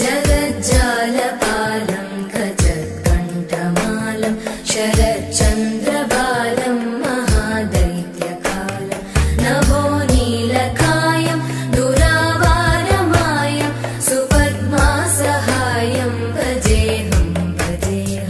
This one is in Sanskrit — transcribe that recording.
जगज्जालपालं गजत् शरच्चन्द्रबालं महादैत्यकालं नभोनीलकायं दुरावारमायं सुपद्मासहायं भजेहं भजेह